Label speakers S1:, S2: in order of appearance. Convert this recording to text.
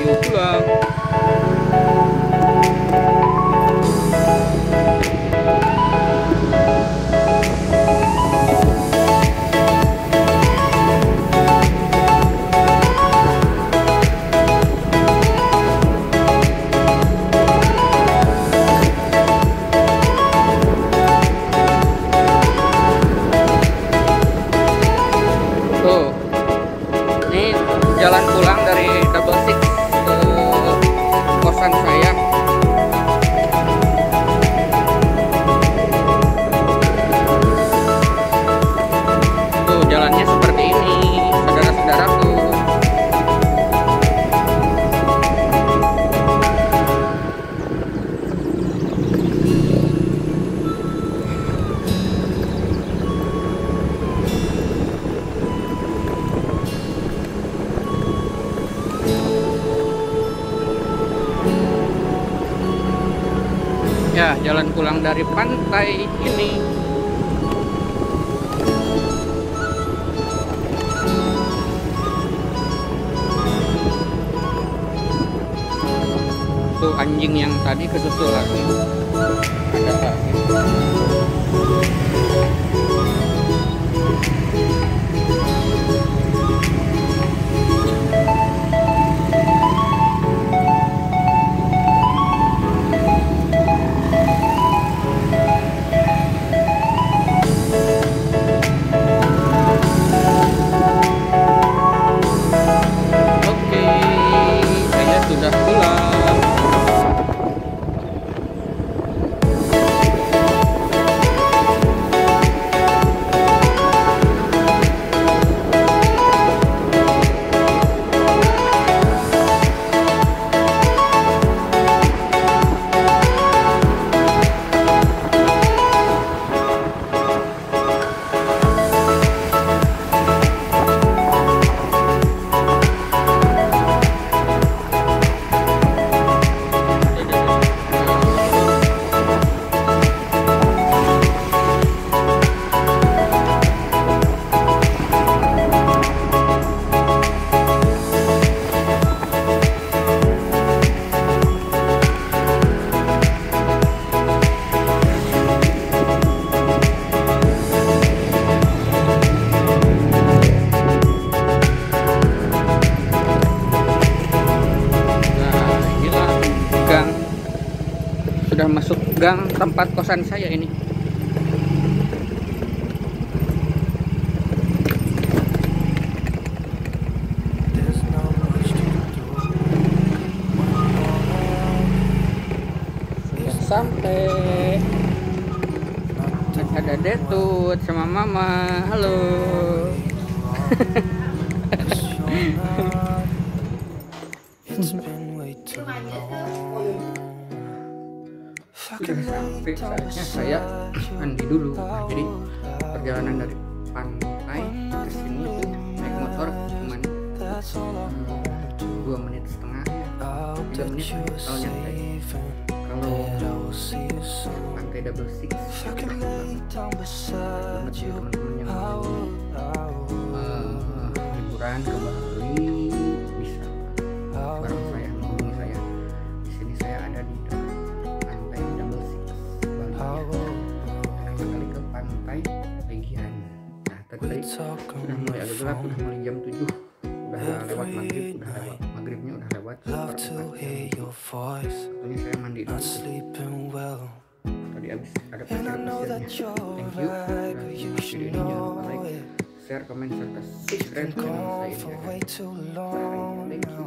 S1: pulang. Tuh ini jalan ya jalan pulang dari pantai ini. Tuh anjing yang tadi kesusul lagi ada lagi Sudah masuk gang tempat kosan saya ini. Sudah sampai. Ada Detut sama Mama. Halo. sudah sampai saatnya saya mandi dulu. Nah, jadi perjalanan dari pantai ke sini naik motor cuma dua menit setengah. Tiga menit kalau nyampe. kalau pantai double six teman-teman yang mau eh, liburan ke Bali mulai agak gelap udah mulai jam 7 udah lewat maghrib udah lewat maghribnya udah lewat. Pokoknya saya mandi dulu tadi habis ada pasir-pasirnya thank you. nonton video ini jangan lupa like share komen serta subscribe channel saya thank you